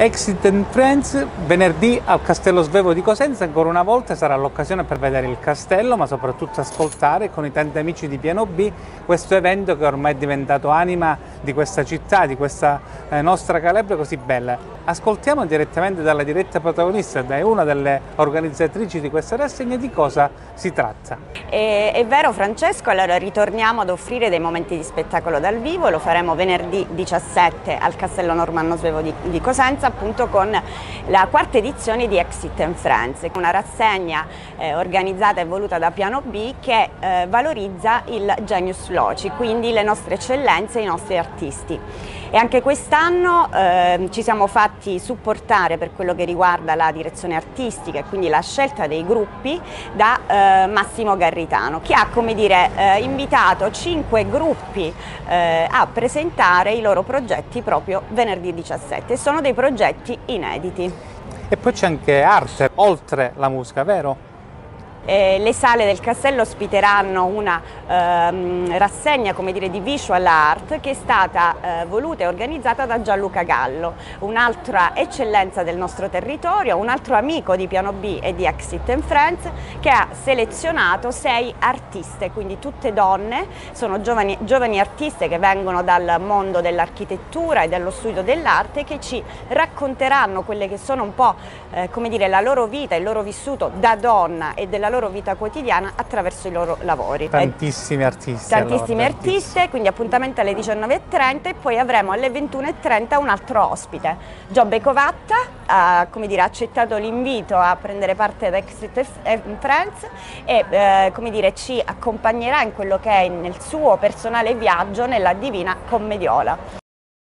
Exit and Friends venerdì al Castello Svevo di Cosenza ancora una volta sarà l'occasione per vedere il castello ma soprattutto ascoltare con i tanti amici di Piano B questo evento che ormai è diventato anima di questa città, di questa eh, nostra Calabria così bella. Ascoltiamo direttamente dalla diretta protagonista, da una delle organizzatrici di questa rassegna, di cosa si tratta. È, è vero Francesco, allora ritorniamo ad offrire dei momenti di spettacolo dal vivo, lo faremo venerdì 17 al Castello Normanno Svevo di, di Cosenza appunto con la quarta edizione di Exit and Friends, una rassegna eh, organizzata e voluta da Piano B che eh, valorizza il genius loci, quindi le nostre eccellenze, i nostri artisti. E anche quest'anno eh, ci siamo fatti supportare per quello che riguarda la direzione artistica e quindi la scelta dei gruppi da eh, Massimo Garritano che ha come dire, eh, invitato cinque gruppi eh, a presentare i loro progetti proprio venerdì 17. Sono dei progetti inediti. E poi c'è anche arte, oltre la musica, vero? Eh, le sale del castello ospiteranno una ehm, rassegna dire, di visual art che è stata eh, voluta e organizzata da Gianluca Gallo, un'altra eccellenza del nostro territorio, un altro amico di Piano B e di Exit and Friends che ha selezionato sei artiste, quindi tutte donne, sono giovani, giovani artiste che vengono dal mondo dell'architettura e dello studio dell'arte che ci racconteranno quelle che sono un po' eh, dire, la loro vita, il loro vissuto da donna e della loro vita quotidiana attraverso i loro lavori. Tantissimi artisti. Tantissime allora, artiste, quindi appuntamento alle 19.30 e poi avremo alle 21.30 un altro ospite. Giobbe Covatta ha dire, accettato l'invito a prendere parte ad Exit Friends e eh, dire, ci accompagnerà in quello che è nel suo personale viaggio nella Divina Commediola.